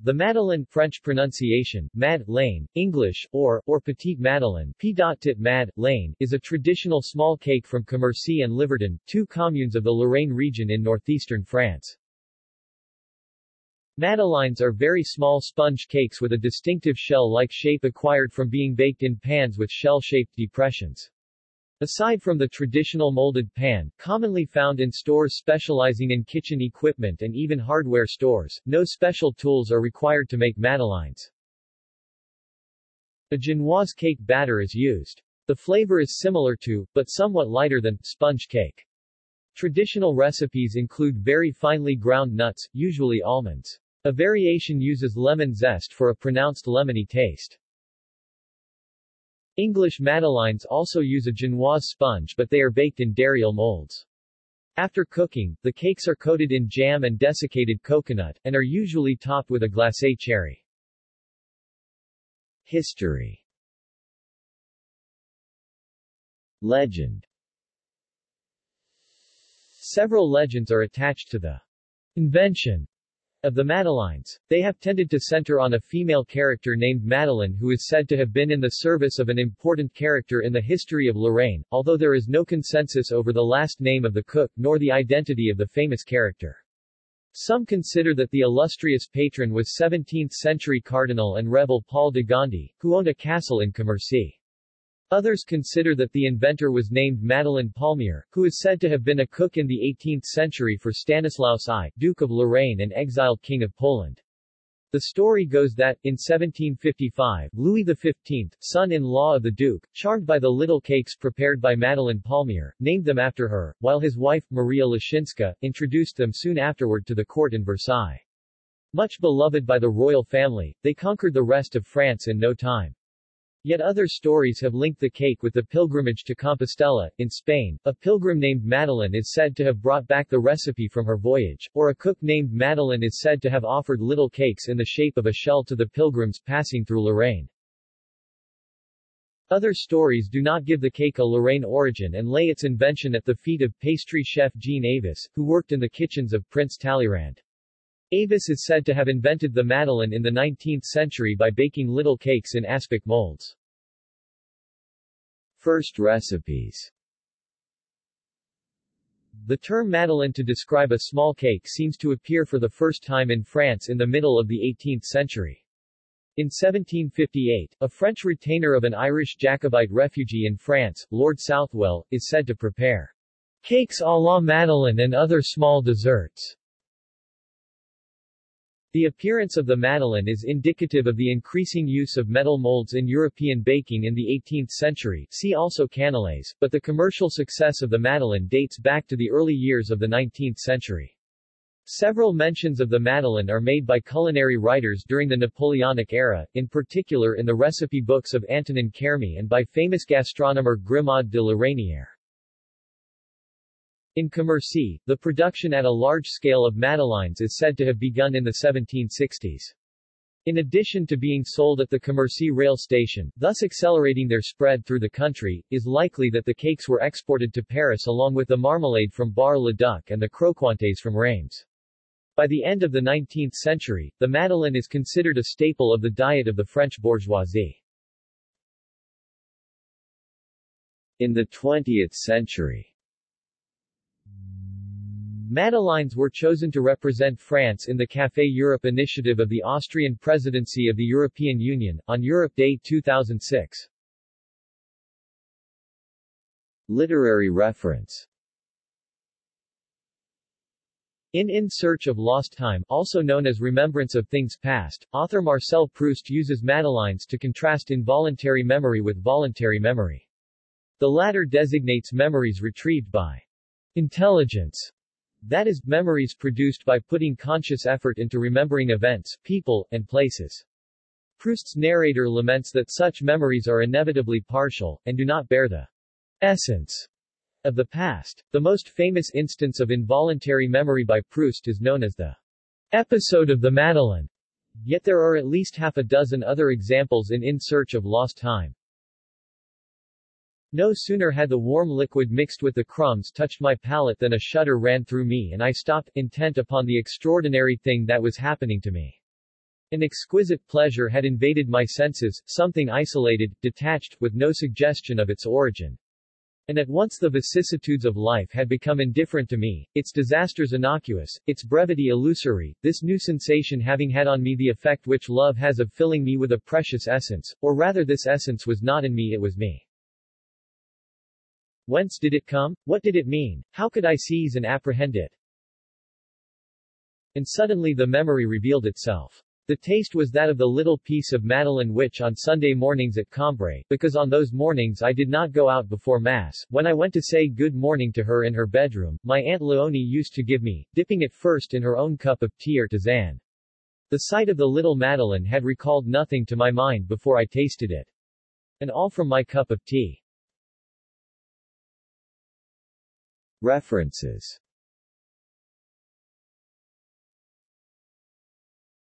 The Madeleine French pronunciation, Mad, Lane, English, or, or Petite Madeleine P.tit Mad, Lane, is a traditional small cake from Commercy and Liverdun, two communes of the Lorraine region in northeastern France. Madeleines are very small sponge cakes with a distinctive shell-like shape acquired from being baked in pans with shell-shaped depressions. Aside from the traditional molded pan, commonly found in stores specializing in kitchen equipment and even hardware stores, no special tools are required to make madeleines. A genoise cake batter is used. The flavor is similar to, but somewhat lighter than, sponge cake. Traditional recipes include very finely ground nuts, usually almonds. A variation uses lemon zest for a pronounced lemony taste. English madeleines also use a genoise sponge but they are baked in dariole molds. After cooking, the cakes are coated in jam and desiccated coconut, and are usually topped with a glacé cherry. History Legend Several legends are attached to the invention of the Madeleines, They have tended to center on a female character named Madeleine who is said to have been in the service of an important character in the history of Lorraine, although there is no consensus over the last name of the cook nor the identity of the famous character. Some consider that the illustrious patron was 17th-century cardinal and rebel Paul de Gondi, who owned a castle in Commercy. Others consider that the inventor was named Madeleine Palmier, who is said to have been a cook in the 18th century for Stanislaus I, Duke of Lorraine and exiled King of Poland. The story goes that, in 1755, Louis XV, son-in-law of the Duke, charmed by the little cakes prepared by Madeleine Palmier, named them after her, while his wife, Maria Leszczyńska, introduced them soon afterward to the court in Versailles. Much beloved by the royal family, they conquered the rest of France in no time. Yet other stories have linked the cake with the pilgrimage to Compostela, in Spain. A pilgrim named Madeleine is said to have brought back the recipe from her voyage, or a cook named Madeleine is said to have offered little cakes in the shape of a shell to the pilgrims passing through Lorraine. Other stories do not give the cake a Lorraine origin and lay its invention at the feet of pastry chef Jean Avice, who worked in the kitchens of Prince Talleyrand. Avice is said to have invented the Madeleine in the 19th century by baking little cakes in aspic molds. First recipes The term Madeleine to describe a small cake seems to appear for the first time in France in the middle of the 18th century. In 1758, a French retainer of an Irish Jacobite refugee in France, Lord Southwell, is said to prepare cakes à la Madeleine and other small desserts. The appearance of the Madeleine is indicative of the increasing use of metal molds in European baking in the 18th century see also cannelés, but the commercial success of the Madeleine dates back to the early years of the 19th century. Several mentions of the Madeleine are made by culinary writers during the Napoleonic era, in particular in the recipe books of Antonin Carême and by famous gastronomer Grimod de la Reynière. In Commercy, the production at a large scale of madeleines is said to have begun in the 1760s. In addition to being sold at the Commercy rail station, thus accelerating their spread through the country, is likely that the cakes were exported to Paris along with the marmalade from Bar-le-Duc and the croquantes from Reims. By the end of the 19th century, the madeleine is considered a staple of the diet of the French bourgeoisie. In the 20th century Madeleines were chosen to represent France in the Café Europe initiative of the Austrian presidency of the European Union, on Europe Day 2006. Literary reference in In Search of Lost Time, also known as Remembrance of Things Past, author Marcel Proust uses Madeleines to contrast involuntary memory with voluntary memory. The latter designates memories retrieved by intelligence that is, memories produced by putting conscious effort into remembering events, people, and places. Proust's narrator laments that such memories are inevitably partial, and do not bear the essence of the past. The most famous instance of involuntary memory by Proust is known as the episode of the Madeleine. Yet there are at least half a dozen other examples in In Search of Lost Time. No sooner had the warm liquid mixed with the crumbs touched my palate than a shudder ran through me and I stopped, intent upon the extraordinary thing that was happening to me. An exquisite pleasure had invaded my senses, something isolated, detached, with no suggestion of its origin. And at once the vicissitudes of life had become indifferent to me, its disasters innocuous, its brevity illusory, this new sensation having had on me the effect which love has of filling me with a precious essence, or rather this essence was not in me it was me. Whence did it come? What did it mean? How could I seize and apprehend it? And suddenly the memory revealed itself. The taste was that of the little piece of Madeleine which on Sunday mornings at Cambrai, because on those mornings I did not go out before Mass, when I went to say good morning to her in her bedroom, my Aunt Leonie used to give me, dipping it first in her own cup of tea or tisane. The sight of the little Madeleine had recalled nothing to my mind before I tasted it. And all from my cup of tea. References